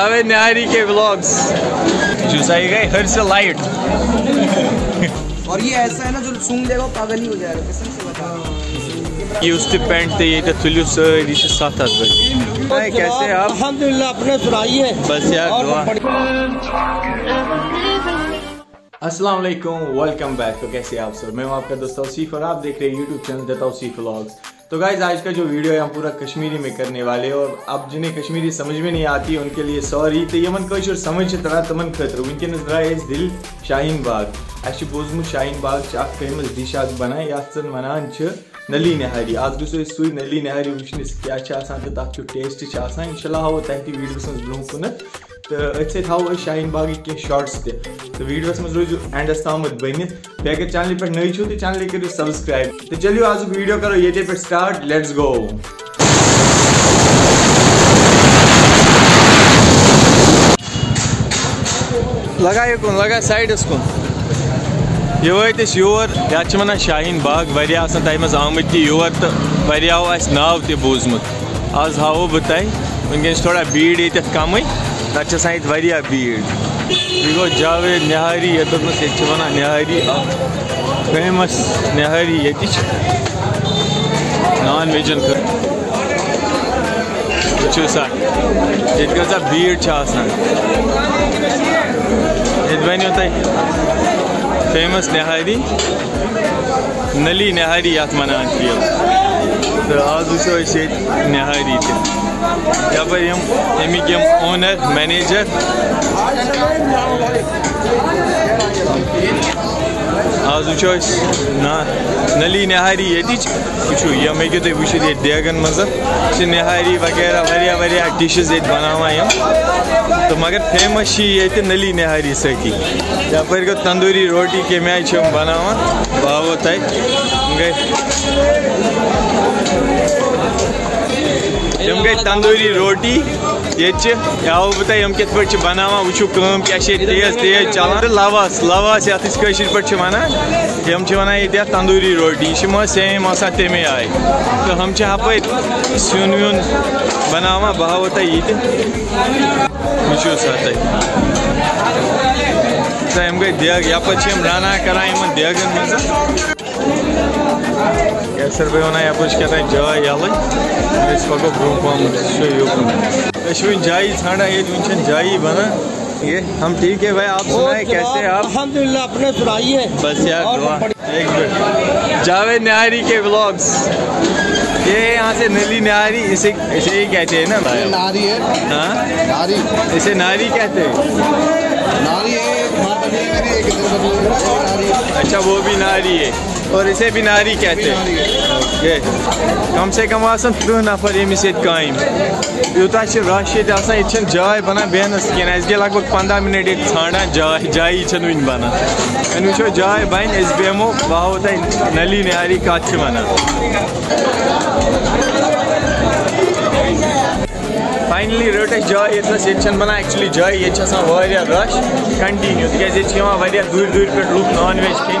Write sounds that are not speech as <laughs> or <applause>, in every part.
जावेद निहारी के व्लॉग्स जो सही गए हर से लाइट और ये ऐसा है ना जो सूंघ लेगा वो पागल ही हो जाएगा। कसम से बता ये उसके पैंट थे ये तुलियो सारी सात हाथ भाई कैसे हैं आप? अल्हम्दुलिल्लाह अपने सुनाइए। बस यार दुआ। वालेकुम वेलकम बैक तो कैसे आप सर मैं हूँ आपका दोस्त तौसीफ और आप देख रहे हैं YouTube channel the Tauseef vlogs तो गाइज़ आज का जो वीडियो है, हम पूरा कश्मीरी में करने वाले और अब जिन्हें कश्मीरी समझ में नहीं आती, उनके लिए सॉरी तो यमन कशर समझ तरह तमन खतर वनकस द्राय दिल, शाहीन बाग। अस बोजमुत शाहीन बाग फ़ेमस डिश यथ जन वनान नली नहारी। आज गो सू नली नहारी वुचनस क्या तो तथ टेस्ट इनशाला हावो तह वीडियो ब्रोह कुन तो अत हाव शाहीन बाग कह शॉर्ट्स तो वीडियो मज रोज एंडस तम बन बे अगर चैनल पे नई छो तो चैनल करो सब्सक्राइब तो चलियो आज वीडियो करो ये पे स्टार्ट लेट्स गो लगा ये कुन? लगा साइडस कुन ये वत योर या वन शाहीन बाग वह तह मज आमत योर तो वह नाव तह बोजमुत आज हावो बह तह वनकस थोड़ा भीड़ ये कम तथा वह भीड़ यह गो जावेद निहारी ये वन निहारी फ़ेमस निहारी ये नॉन वेजन कर वो सा ये कसा भीड़ ये वन फ़ेमस निहारी नली निहारी ये वनान तो वो अमिक ओनर, मैनेजर। आज वो ना, नली निहारी ये वो यम हेकू तुम वुचित ये मज। निहारी वगैरह वरिया डिशेज ये बनावान तो मगर फ़ेमस ये नली निहारी सकी यप गो तंदूरी रोटी कम बनावान बावो तह गई तम गई तंदूरी रोटी ये हाव बह तुम कित पे बनावान वो कम क्या तेज तेज चलान लवास लवास ये पे वनान वन ये तंदूरी रोटी यह सेम तमे आय तो हम हप सुन वुन बनावान बह हाव तुम ये वो सा तम गई देग यप राना करान देगन मज कैसर भाई वन यप क्या जाय यल पको ब्रो पहम योकुन जाई ाना ये वन जाई बना ये हम ठीक है भाई आप सुनाए कैसे आप अल्हम्दुलिल्लाह अपने सुनाइए बस यार दुआ एक मिनट जावेद निहारी के व्लॉग्स ये यहाँ से नली निहारी इसे इसे ही कहते हैं ना भाई नारी है हाँ नारी इसे नारी कहते हैं नारी है अच्छा वो भी नारी है और इसे भी नारी कहते हैं। कम से कम आसन त्रुह नफर ये कायम। यूता रश ये ये जाय बना बेहनस कह अस लग भग पंद्रह मिनट ये ान जाय जाय वन बना। वन वो जाय बन अस बेहमो बहो तह नली निहारी कत वन फाइनली रट अस जाय ये बना। एक्चुअली जाय ये रश। कंटिन्यू तक दूर दूर पे लुक नॉन वेज खेन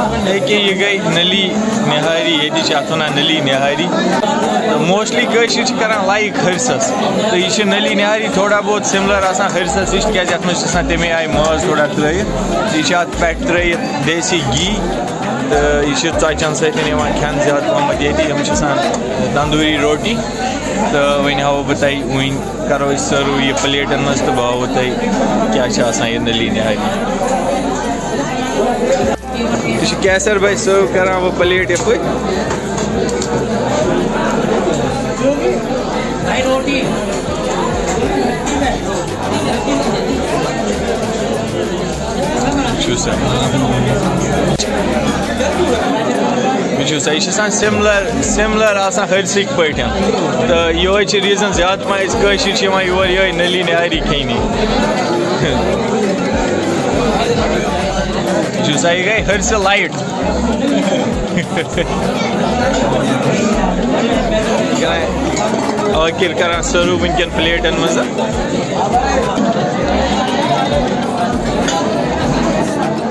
थोड़ा वेट ये तो योतान टेबल यल गो वन वेट इज़ ये वन कोर अस ऑर्डर दित वन ये ऑर्डर वन तो बह तुम नली निहारी कत वन कि ये गई नली निहारी ये वन नली निहारी तो मोस्टली कशर कर लाइक हरसस तो यह नली निहारी थोड़ा बहुत सिमिलर आसान हरसस नश क्या तमें आय माज थोड़ा त्रत यह पे त्रत देसी घी तो यह चचन सत्यान खेन ज़्यादा पहमत ये तंदूरी रोटी तो वन हाव बह तुम वन करो सर्व यह यह यह कैसर भाई सर्व कर वो प्लेट यप यह सिमिलर सिमिलर हरसिक पे तो ये रीजन ज़्यादा पहर योर ये नली निहारी खेनी यह गई हर से लाइट आखिर कर सर्व वनकन प्लेटन मज।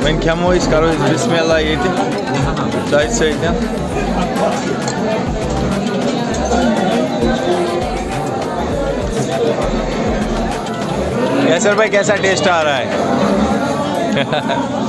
वन खमो करो बिस्मिल्ला ये चाय कैसर भाई, कैसा टेस्ट आ रहा है? <laughs>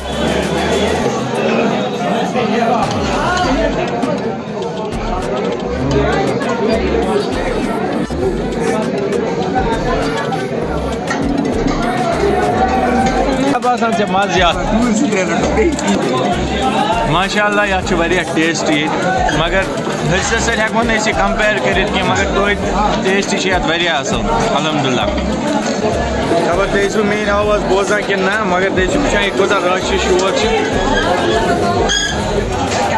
माशा यह टेस्ट ये मगर हसीत सो हेको कंपेयर कर मगर तो टेस्ट असल अलहमदिल्ला खबर तुम मेन आवाज़ बोजान कि ना, मगर तुम यह कूत रश शोर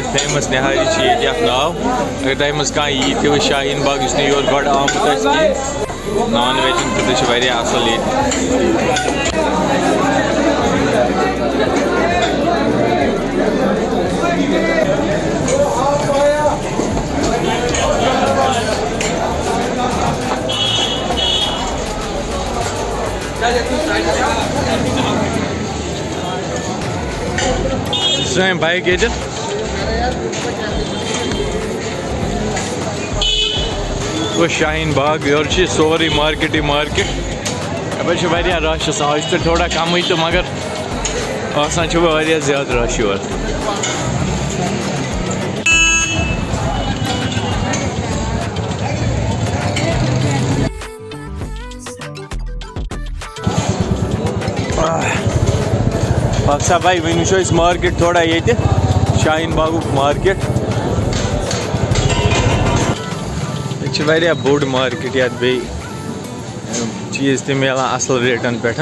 पकड़ो इतने पोस पे कर तो करो इस बिल पे पे नो नबर गढ़ो बह तुम बेहन योर थोड़ा बहुत कुछ रश जावेद फ़ेमस नहारी ये नाव अगर तुम कह यी तो शाहीन बाग इस योर गड आमुत नॉन वेज खुद असल ये Zijn bij Gidget? वो शाहीन बाग और सोरी मार्केट ही मार्केट अब रश आज तो थोड़ा कम ही तो मगर आसान ज़्यादा रश योर अक्सा भाई वन वो मार्केट थोड़ा ये शाहीन बाग मार्केट यह बोड़ मार्केट ये बे चीज़ तक मिलान असल रेटन पे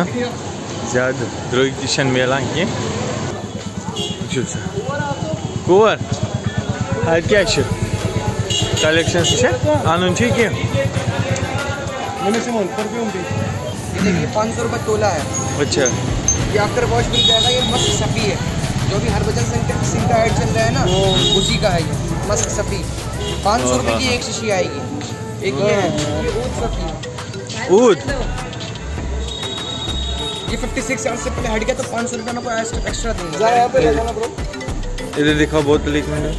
ज़्यादा द्रग तक मिलान कह कौर अत क्या कलेक्शन अन कह पाँच सौ रुपये तोला है अच्छा ये आफ्टर वॉश मिल जाएगा ये मस्त सफ़ी है जो भी हरभजन सिंह सिंह का ऐड चल रहा है ना उसी का है ये मस्त सफ़ी पाँच सौ रुपये की एक शीशी आएगी एक ये है। ये ऊद ये फिफ्टी सिक्स से पहले हट गया तो पाँच सौ रुपये में कोई एक्स्ट्रा दूँगा। इधर दिखा बोतल एक मिनट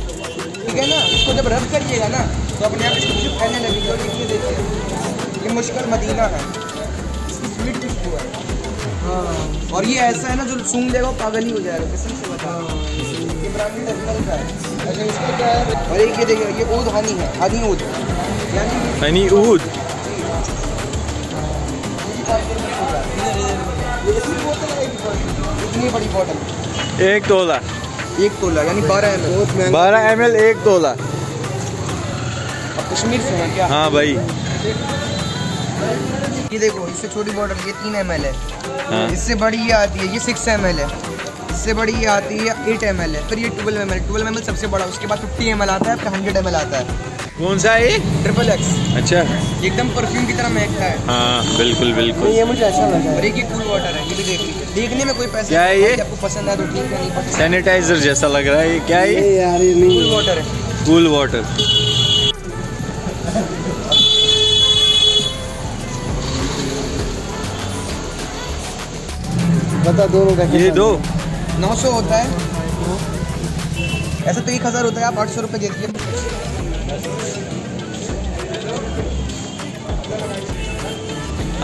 ठीक है ना? इसको जब रब करिएगा ना तो अपने आप इसको फैलने लगेगी और ये देखिए। ये मुश्किल मदीना है। इसकी स्वीट खुशबू है। हाँ। और ये ऐसा है ना जो सूंघ लेगा पागल ही हो जाएगा। कसम से बता ये एनिमल का है अच्छा क्या है और एक ये देखिए ये ऊद हनी है हनी ऊद। यानी हनी ऊद? इतनी बड़ी बॉटल एक तोला। एक तोला यानी बारह एम एल बारह एम एल एक तोला। कश्मीर से है क्या? हाँ भाई। ये देखो इससे छोटी बॉटल ये तीन एम एल है हाँ। इससे बड़ी ये आती है ये सिक्स एम एल है इससे बड़ी ये आती है एट एम है। फिर ये twelve M L twelve M L सबसे बड़ा उसके बाद फिफ्टी एम एल आता है फिर हंड्रेड एम एल आता है। कौन सा है? ट्रिपल एक्स अच्छा। एकदम परफ्यूम की तरह महकता है। हाँ बिल्कुल बिल्कुल। ये मुझे अच्छा लगा। और एक ये कूल वाटर है ये भी देख लीजिए। देखने में कोई पैसे क्या है ये? आपको पसंद है तो ठीक है नहीं पसंद सैनिटाइजर जैसा लग रहा है। ये क्या है ये? यार ये कूल वाटर है। कूल वाटर बता दोनों का ये दो। नौ सौ होता है। ऐसा तो एक हज़ार होता है आप आठ सौ रुपये दे दीजिए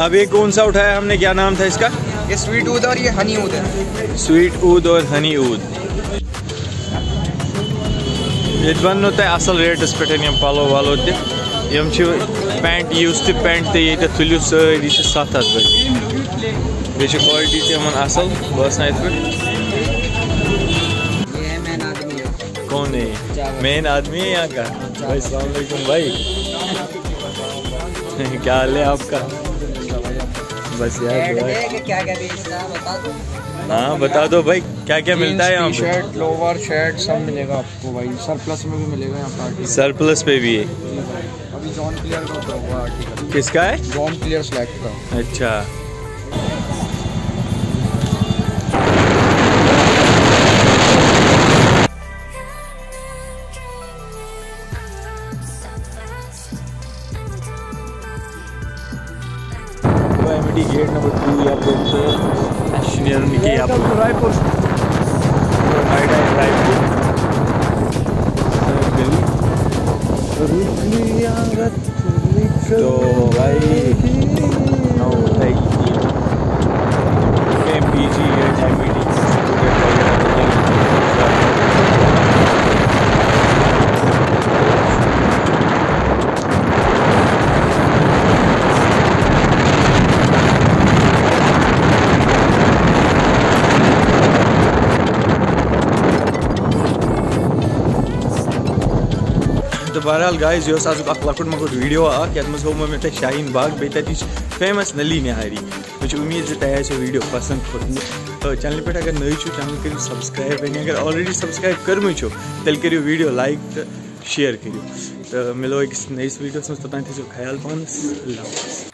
अब ये कौन सा उठाया हमने क्या नाम था इसका? ये स्वीट ऊद और ये हनी ऊद है। स्वीट ऊद और हनी ऊद ये बनो तह असल रेटस पे पलो वलो तम पेंट यूज़ तो पेंट तो ये तुलू सारी सत हथ बे क्वालिटी तमन असल बसान इत कौन है? मेन आदमी है यहाँ का? भाई सलामकुम भाई। <laughs> क्या हाल है आपका? बस यार क्या क्या बता हाँ बता दो भाई क्या क्या मिलता है यहाँ पे? शर्ट लोवर शर्ट सब मिलेगा आपको भाई। सर प्लस में भी मिलेगा यहाँ पर आर्टिकल सर प्लस पे भी है। अभी जॉन क्लियर का उतरा हुआ आर्टिकल किसका है? जॉन क्लियर सेलेक्ट का। अच्छा। गेट नंबर टू या फिर नियर या रायपुर नोएडा रायपुर तो भाई तो बहरहाल गाइज़ यह आज लकुट मकुट वीडियो अख हो मे शाहीन बाग बे फ़ेमस नली नहारी मुझे उम्मीद जो तह वीडियो पसंद खोतमुत तो चैनल पे अगर नई छो चैनल करो सब्सक्राइब अगर ऑलरेडी सब्सक्राइब कर्म तेल करो वीडियो लाइक तो शेयर करो तो मिलो एक नईस वीडियो तोतान थो ख्याल पानस अल्लाह